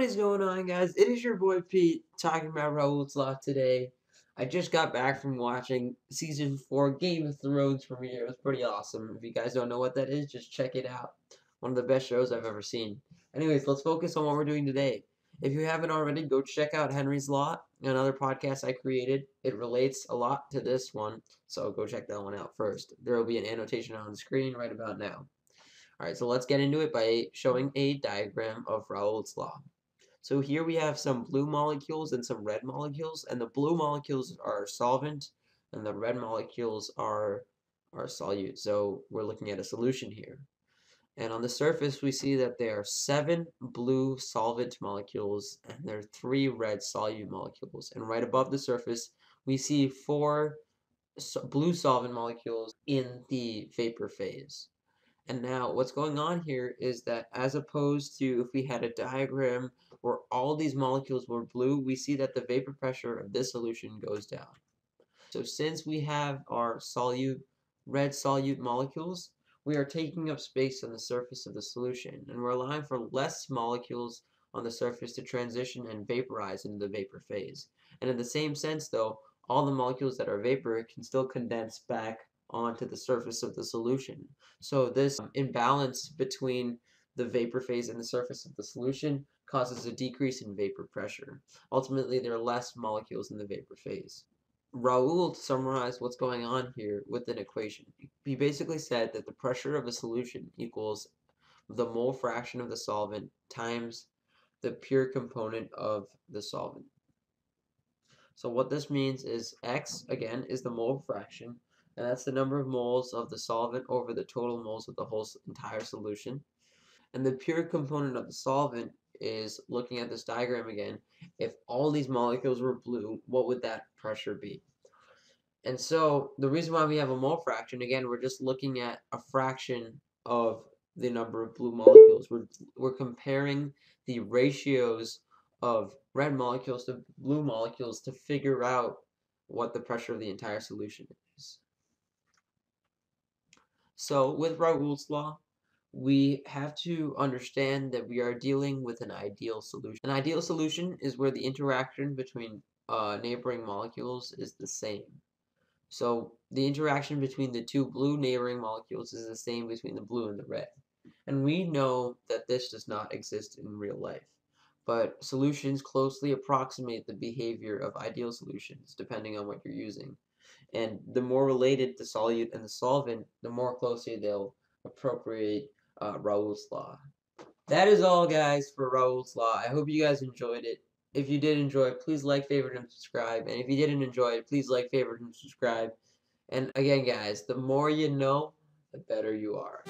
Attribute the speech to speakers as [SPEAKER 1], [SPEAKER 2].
[SPEAKER 1] is going on, guys? It is your boy Pete talking about Raoult's Law today. I just got back from watching season 4 Game of Thrones premiere. It was pretty awesome. If you guys don't know what that is, just check it out. One of the best shows I've ever seen. Anyways, let's focus on what we're doing today. If you haven't already, go check out Henry's Law, another podcast I created. It relates a lot to this one, so go check that one out first. There will be an annotation on the screen right about now. Alright, so let's get into it by showing a diagram of Raoult's law. So here we have some blue molecules and some red molecules, and the blue molecules are solvent, and the red molecules are, are solute. So we're looking at a solution here. And on the surface, we see that there are seven blue solvent molecules, and there are three red solute molecules. And right above the surface, we see four blue solvent molecules in the vapor phase. And now what's going on here is that as opposed to if we had a diagram where all these molecules were blue, we see that the vapor pressure of this solution goes down. So since we have our solute, red solute molecules, we are taking up space on the surface of the solution, and we're allowing for less molecules on the surface to transition and vaporize into the vapor phase. And in the same sense, though, all the molecules that are vapor can still condense back onto the surface of the solution. So this um, imbalance between the vapor phase and the surface of the solution causes a decrease in vapor pressure. Ultimately, there are less molecules in the vapor phase. Raoult summarized what's going on here with an equation. He basically said that the pressure of a solution equals the mole fraction of the solvent times the pure component of the solvent. So what this means is X, again, is the mole fraction, and that's the number of moles of the solvent over the total moles of the whole entire solution. And the pure component of the solvent is looking at this diagram again. If all these molecules were blue, what would that pressure be? And so the reason why we have a mole fraction, again, we're just looking at a fraction of the number of blue molecules. We're, we're comparing the ratios of red molecules to blue molecules to figure out what the pressure of the entire solution is. So with Raoult's law, we have to understand that we are dealing with an ideal solution. An ideal solution is where the interaction between uh, neighboring molecules is the same. So the interaction between the two blue neighboring molecules is the same between the blue and the red. And we know that this does not exist in real life. But solutions closely approximate the behavior of ideal solutions, depending on what you're using. And the more related the solute and the solvent, the more closely they'll appropriate uh, Raoult's Law. That is all, guys, for Raoult's Law. I hope you guys enjoyed it. If you did enjoy it, please like, favorite, and subscribe. And if you didn't enjoy it, please like, favorite, and subscribe. And again, guys, the more you know, the better you are.